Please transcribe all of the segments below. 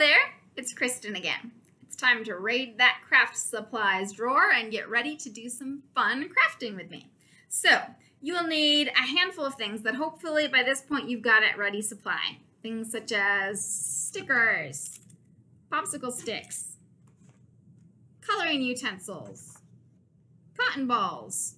there, it's Kristen again. It's time to raid that craft supplies drawer and get ready to do some fun crafting with me. So, you will need a handful of things that hopefully by this point you've got at ready supply. Things such as stickers, popsicle sticks, coloring utensils, cotton balls,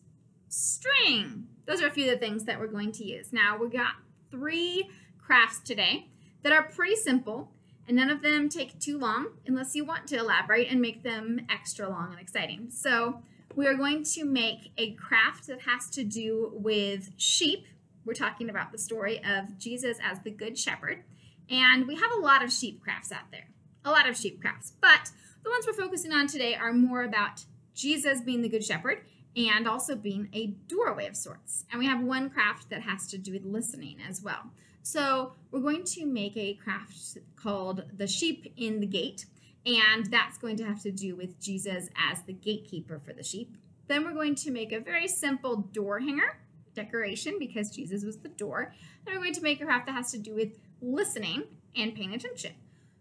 string. Those are a few of the things that we're going to use. Now, we got three crafts today that are pretty simple and none of them take too long unless you want to elaborate and make them extra long and exciting. So we are going to make a craft that has to do with sheep. We're talking about the story of Jesus as the Good Shepherd. And we have a lot of sheep crafts out there, a lot of sheep crafts. But the ones we're focusing on today are more about Jesus being the Good Shepherd and also being a doorway of sorts. And we have one craft that has to do with listening as well. So we're going to make a craft called the sheep in the gate. And that's going to have to do with Jesus as the gatekeeper for the sheep. Then we're going to make a very simple door hanger decoration because Jesus was the door. Then we're going to make a craft that has to do with listening and paying attention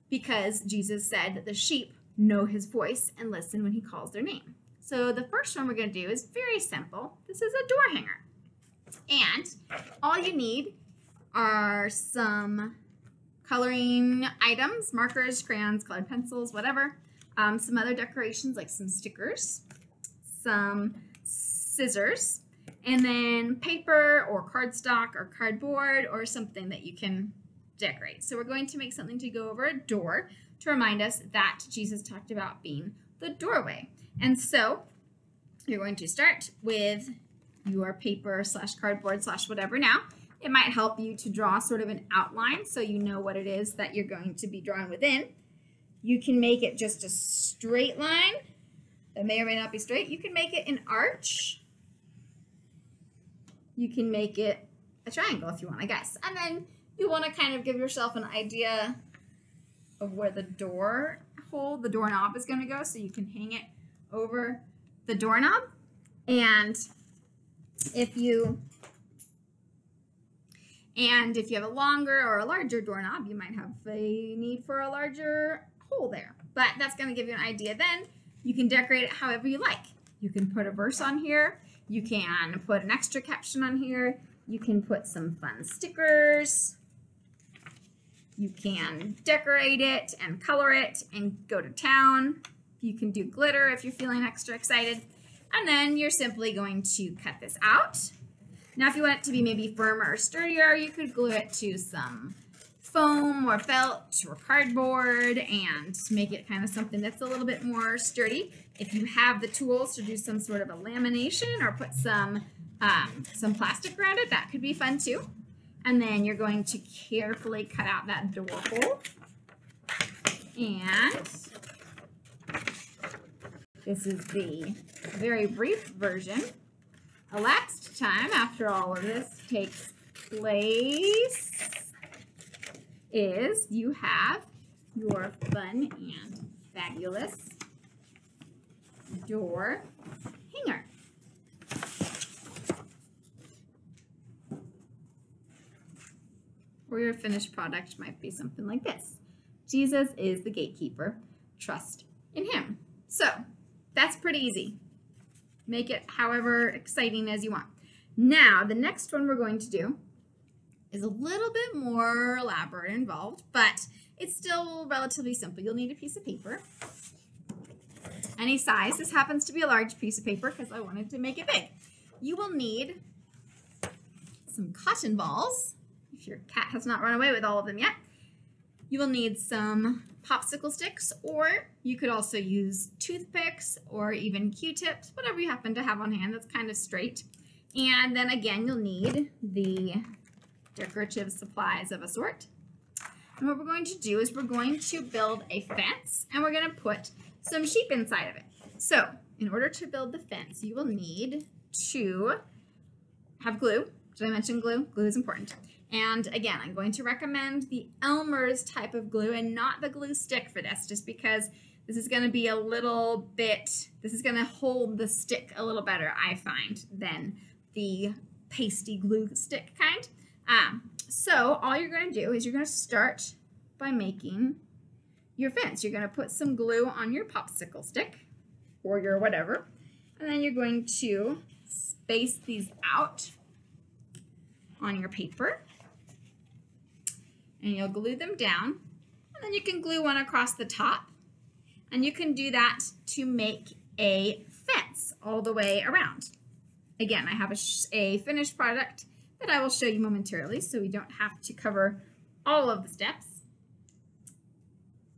because Jesus said that the sheep know his voice and listen when he calls their name. So the first one we're going to do is very simple. This is a door hanger. And all you need are some coloring items, markers, crayons, colored pencils, whatever. Um, some other decorations like some stickers, some scissors, and then paper or cardstock or cardboard or something that you can decorate. So we're going to make something to go over a door to remind us that Jesus talked about being the doorway. And so you're going to start with your paper slash cardboard slash whatever now. It might help you to draw sort of an outline so you know what it is that you're going to be drawing within. You can make it just a straight line that may or may not be straight. You can make it an arch. You can make it a triangle if you want, I guess. And then you want to kind of give yourself an idea of where the door hole, the doorknob is going to go so you can hang it over the doorknob. And if you and if you have a longer or a larger doorknob, you might have a need for a larger hole there. But that's going to give you an idea then. You can decorate it however you like. You can put a verse on here. You can put an extra caption on here. You can put some fun stickers. You can decorate it and color it and go to town. You can do glitter if you're feeling extra excited. And then you're simply going to cut this out now, if you want it to be maybe firmer or sturdier, you could glue it to some foam or felt or cardboard and make it kind of something that's a little bit more sturdy. If you have the tools to do some sort of a lamination or put some um, some plastic around it, that could be fun too. And then you're going to carefully cut out that door hole. And this is the very brief version elapsed time after all of this takes place is you have your fun and fabulous door hanger. Or your finished product might be something like this. Jesus is the gatekeeper. Trust in him. So that's pretty easy. Make it however exciting as you want. Now, the next one we're going to do is a little bit more elaborate involved, but it's still relatively simple. You'll need a piece of paper, any size. This happens to be a large piece of paper because I wanted to make it big. You will need some cotton balls, if your cat has not run away with all of them yet. You will need some popsicle sticks, or you could also use toothpicks or even Q-tips, whatever you happen to have on hand that's kind of straight. And then again, you'll need the decorative supplies of a sort. And what we're going to do is we're going to build a fence and we're going to put some sheep inside of it. So in order to build the fence, you will need to have glue. Did I mention glue? Glue is important. And again, I'm going to recommend the Elmer's type of glue and not the glue stick for this, just because this is going to be a little bit, this is going to hold the stick a little better, I find, than the pasty glue stick kind. Um, so all you're going to do is you're going to start by making your fence. You're going to put some glue on your popsicle stick or your whatever, and then you're going to space these out on your paper and you'll glue them down and then you can glue one across the top and you can do that to make a fence all the way around. Again, I have a, a finished product that I will show you momentarily so we don't have to cover all of the steps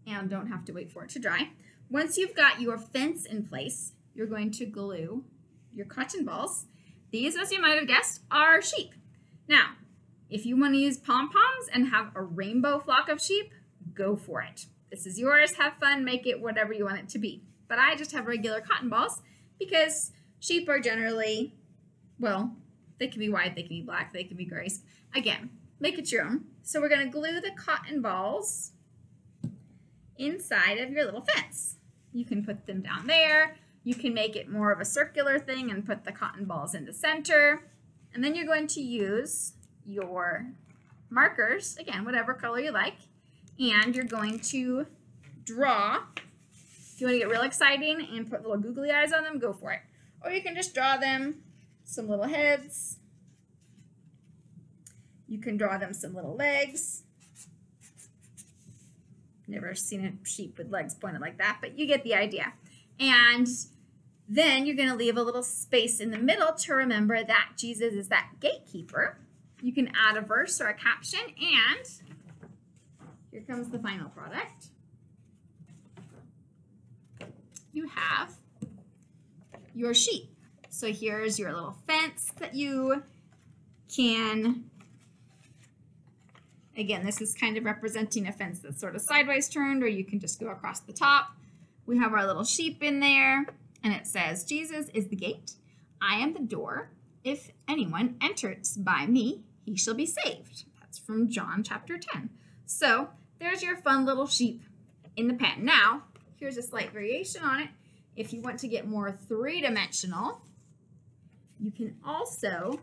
and don't have to wait for it to dry. Once you've got your fence in place, you're going to glue your cotton balls. These, as you might have guessed, are sheep. Now, if you want to use pom-poms and have a rainbow flock of sheep, go for it. This is yours. Have fun. Make it whatever you want it to be. But I just have regular cotton balls because sheep are generally, well, they can be white, they can be black, they can be gray. Again, make it your own. So we're going to glue the cotton balls inside of your little fence. You can put them down there. You can make it more of a circular thing and put the cotton balls in the center. And then you're going to use your markers, again, whatever color you like, and you're going to draw. If you want to get real exciting and put little googly eyes on them, go for it. Or you can just draw them some little heads. You can draw them some little legs. Never seen a sheep with legs pointed like that, but you get the idea. And then you're going to leave a little space in the middle to remember that Jesus is that gatekeeper. You can add a verse or a caption, and here comes the final product. You have your sheet. So here's your little fence that you can, again, this is kind of representing a fence that's sort of sideways turned, or you can just go across the top. We have our little sheep in there, and it says, Jesus is the gate. I am the door. If anyone enters by me, he shall be saved. That's from John chapter 10. So there's your fun little sheep in the pen. Now, here's a slight variation on it. If you want to get more three-dimensional, you can also,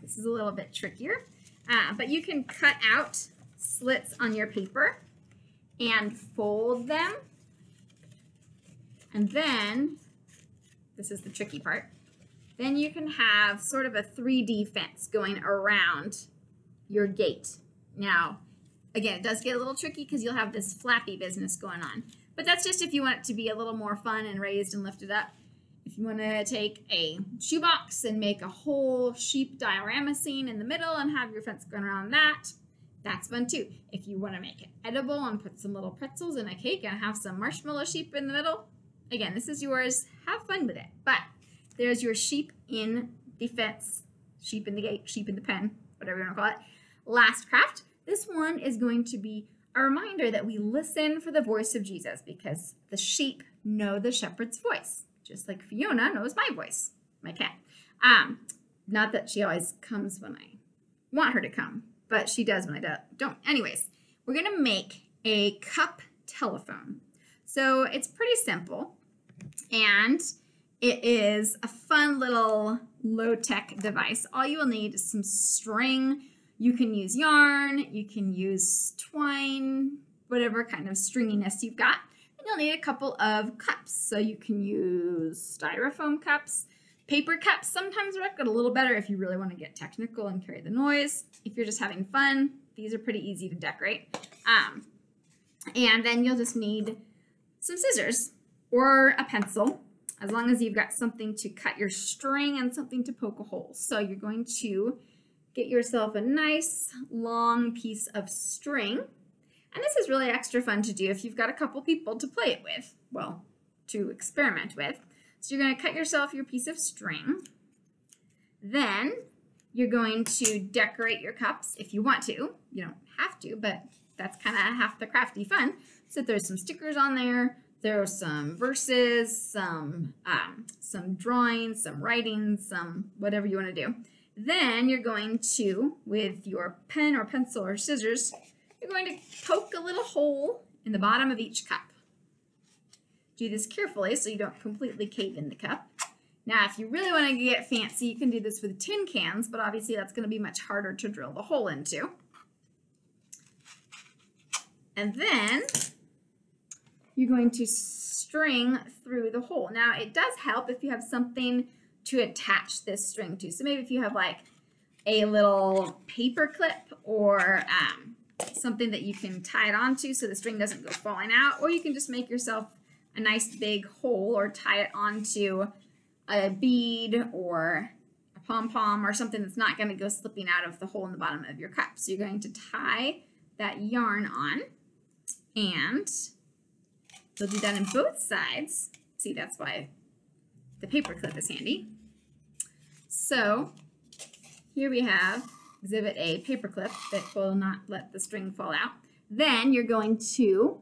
this is a little bit trickier, uh, but you can cut out slits on your paper and fold them. And then, this is the tricky part, then you can have sort of a 3D fence going around your gate. Now, again, it does get a little tricky because you'll have this flappy business going on. But that's just if you want it to be a little more fun and raised and lifted up. If you want to take a shoebox and make a whole sheep diorama scene in the middle and have your fence going around that, that's fun too. If you want to make it edible and put some little pretzels in a cake and have some marshmallow sheep in the middle, again, this is yours. Have fun with it. But there's your sheep in the fence, sheep in the gate, sheep in the pen, whatever you want to call it. Last craft. This one is going to be a reminder that we listen for the voice of Jesus because the sheep know the shepherd's voice just like Fiona knows my voice, my cat. Um, not that she always comes when I want her to come, but she does when I don't. Anyways, we're going to make a cup telephone. So it's pretty simple, and it is a fun little low-tech device. All you will need is some string. You can use yarn, you can use twine, whatever kind of stringiness you've got you'll need a couple of cups. So you can use styrofoam cups, paper cups sometimes work a little better if you really want to get technical and carry the noise. If you're just having fun, these are pretty easy to decorate. Um, and then you'll just need some scissors or a pencil, as long as you've got something to cut your string and something to poke a hole. So you're going to get yourself a nice long piece of string and this is really extra fun to do if you've got a couple people to play it with, well, to experiment with. So you're going to cut yourself your piece of string. Then you're going to decorate your cups if you want to. You don't have to, but that's kind of half the crafty fun. So there's some stickers on there. There are some verses, some, um, some drawings, some writing, some whatever you want to do. Then you're going to, with your pen or pencil or scissors, you're going to poke a little hole in the bottom of each cup. Do this carefully so you don't completely cave in the cup. Now, if you really want to get fancy, you can do this with tin cans, but obviously that's going to be much harder to drill the hole into. And then you're going to string through the hole. Now, it does help if you have something to attach this string to. So maybe if you have like a little paper clip or um, something that you can tie it onto so the string doesn't go falling out, or you can just make yourself a nice big hole or tie it onto a bead or a pom-pom or something that's not going to go slipping out of the hole in the bottom of your cup. So you're going to tie that yarn on and you'll do that in both sides. See, that's why the paper clip is handy. So here we have exhibit A paper clip that will not let the string fall out. Then you're going to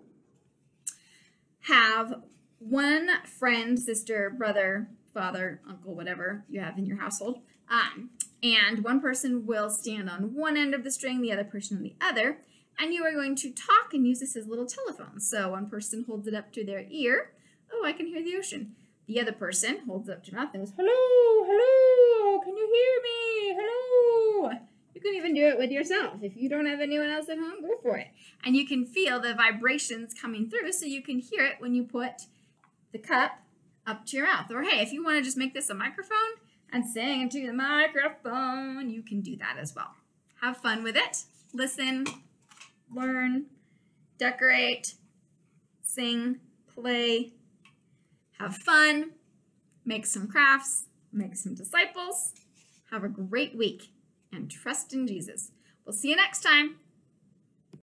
have one friend, sister, brother, father, uncle, whatever you have in your household. Um, and one person will stand on one end of the string, the other person on the other. And you are going to talk and use this as little telephones. So one person holds it up to their ear. Oh, I can hear the ocean. The other person holds it up to mouth and goes, hello, hello, can you hear me? Hello. You can even do it with yourself. If you don't have anyone else at home, go for it. And you can feel the vibrations coming through so you can hear it when you put the cup up to your mouth. Or hey, if you want to just make this a microphone and sing into the microphone, you can do that as well. Have fun with it. Listen, learn, decorate, sing, play, have fun, make some crafts, make some disciples. Have a great week and trust in Jesus. We'll see you next time.